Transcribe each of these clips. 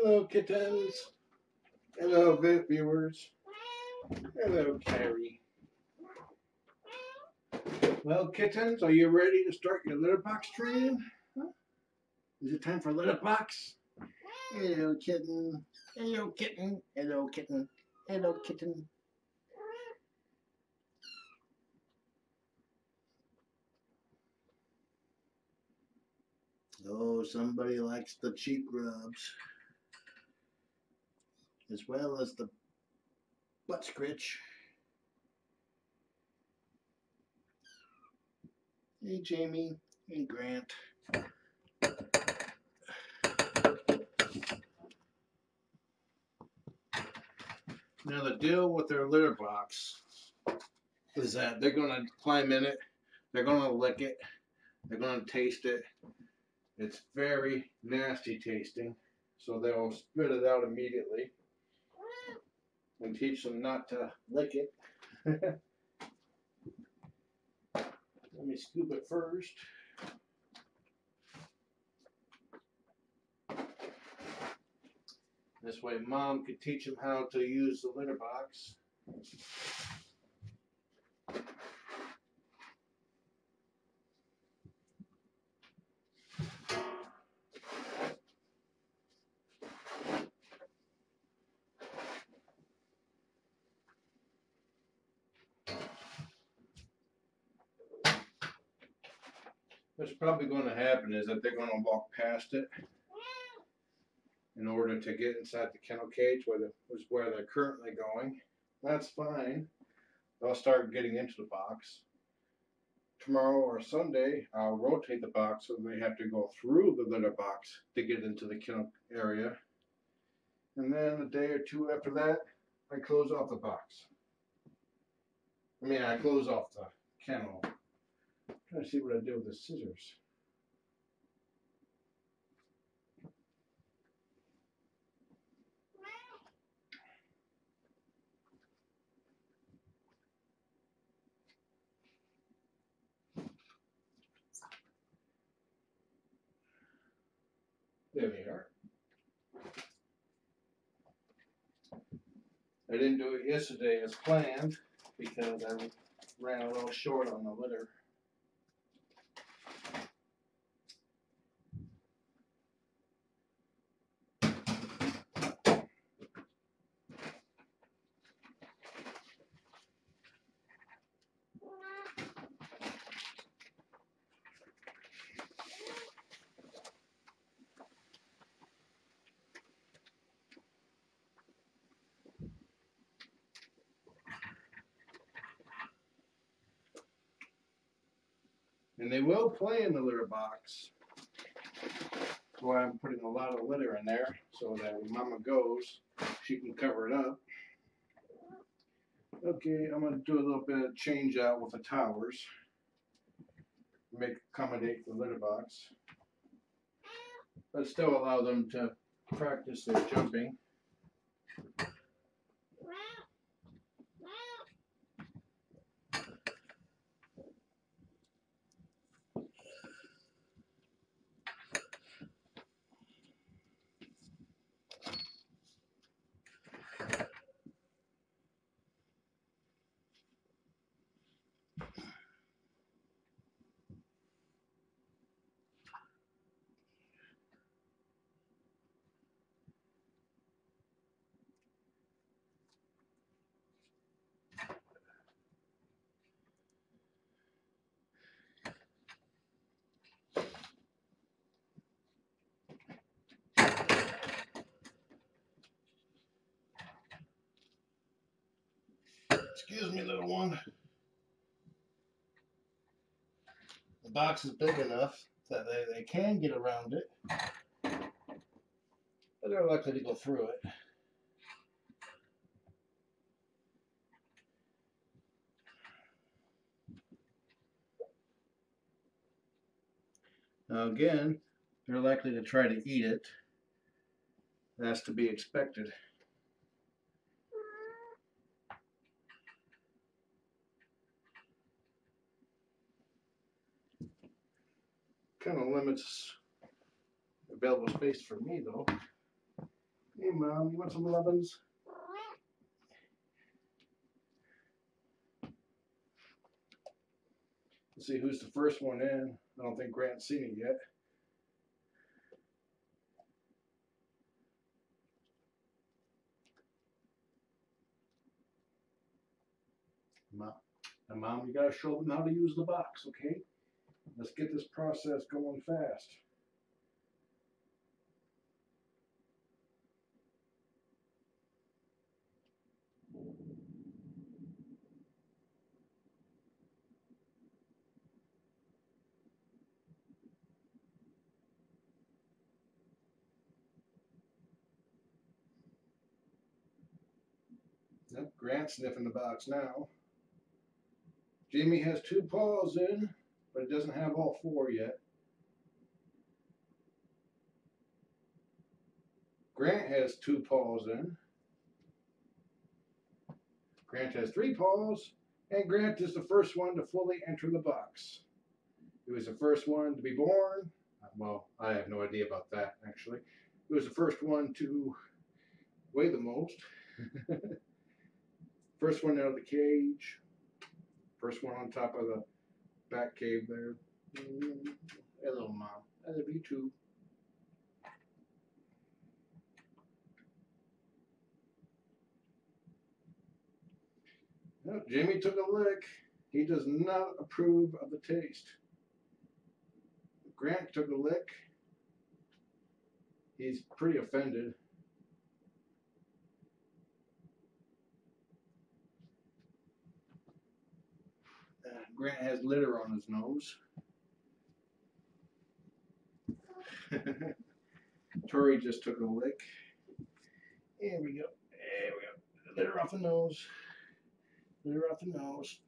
Hello, kittens. Hello, viewers. Hello, Kari. Well, kittens, are you ready to start your litter box training? Is it time for litter box? Hello, kitten. Hello, kitten. Hello, kitten. Hello, kitten. Oh, somebody likes the cheek rubs. As well as the butt scritch. Hey, Jamie. Hey, Grant. Now the deal with their litter box is that they're gonna climb in it, they're gonna lick it, they're gonna taste it. It's very nasty tasting, so they'll spit it out immediately and teach them not to lick it. Let me scoop it first. This way mom could teach them how to use the litter box. What's probably going to happen is that they're going to walk past it in order to get inside the kennel cage where the, was where they're currently going. That's fine. They'll start getting into the box. Tomorrow or Sunday, I'll rotate the box so they have to go through the litter box to get into the kennel area. And then a day or two after that, I close off the box. I mean, I close off the kennel. Trying to see what I do with the scissors. There we are. I didn't do it yesterday as planned because I ran a little short on the litter. And they will play in the litter box. That's why I'm putting a lot of litter in there so that when mama goes, she can cover it up. Okay, I'm gonna do a little bit of change out with the towers. Make accommodate the litter box. But still allow them to practice their jumping. Excuse me, little one. The box is big enough that they, they can get around it, but they're likely to go through it. Now again, they're likely to try to eat it. That's to be expected. Kind of limits available space for me though. Hey, Mom, you want some lovin's? Let's see who's the first one in. I don't think Grant's seen it yet. Mom, now, Mom, you gotta show them how to use the box, okay? Let's get this process going fast. Yep, Grant's sniffing the box now. Jamie has two paws in, but it doesn't have all four yet. Grant has two paws in. Grant has three paws, and Grant is the first one to fully enter the box. He was the first one to be born. Well, I have no idea about that, actually. He was the first one to weigh the most. first one out of the cage. First one on top of the back cave there. Hello, Mom. I love you too. No, Jamie took a lick. He does not approve of the taste. Grant took a lick. He's pretty offended. Grant has litter on his nose. Tory just took a lick. There we go. There we go. Litter off the nose. Litter off the nose.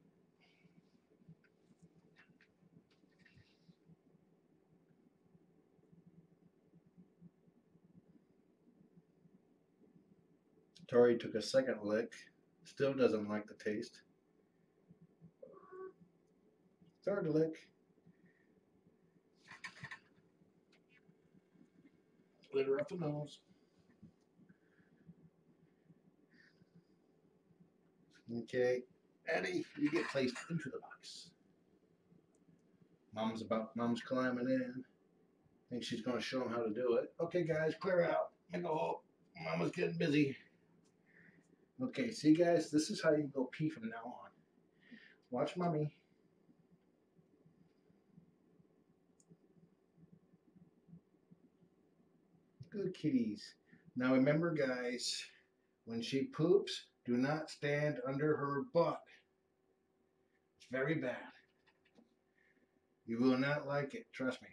Tory took a second lick. Still doesn't like the taste. Third lick. Litter up the nose. Okay, Eddie, you get placed into the box. Mom's about, mom's climbing in. I Think she's gonna show him how to do it. Okay, guys, clear out. I go. Mama's getting busy. Okay, see, guys, this is how you go pee from now on. Watch mommy. Good kitties. Now remember, guys, when she poops, do not stand under her butt. It's very bad. You will not like it. Trust me.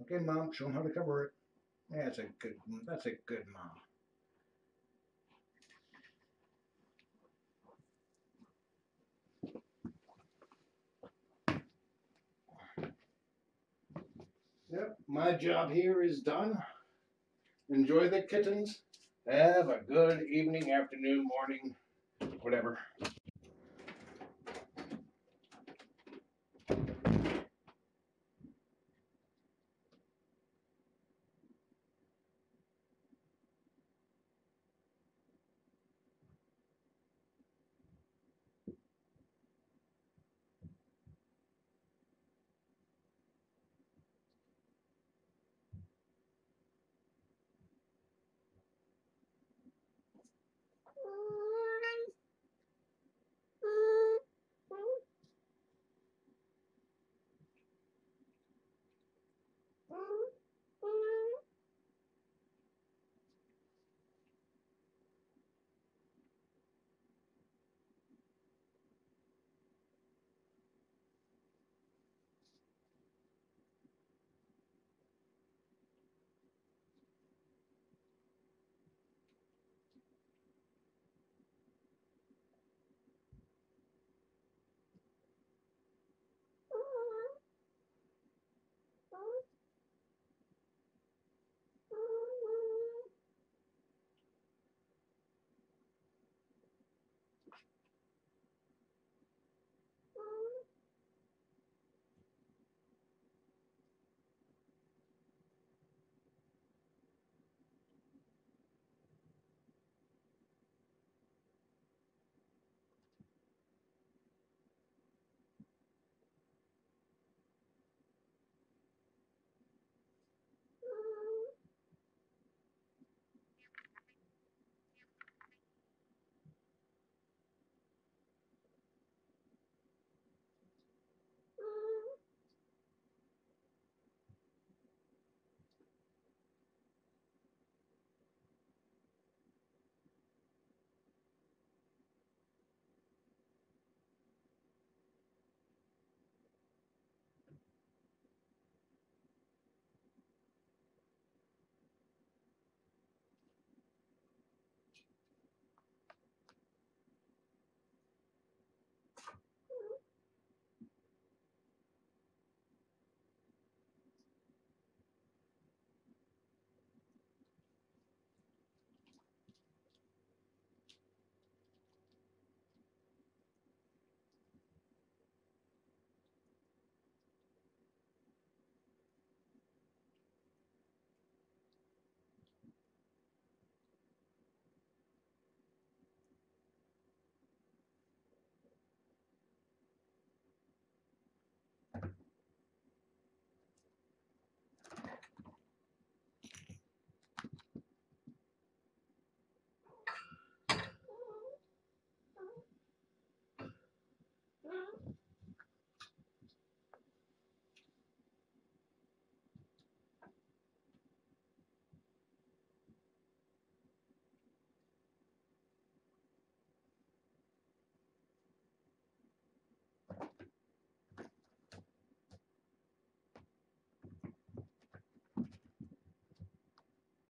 Okay, mom. Show them how to cover it. That's a good. That's a good mom. Yep, my job here is done. Enjoy the kittens. Have a good evening, afternoon, morning, whatever.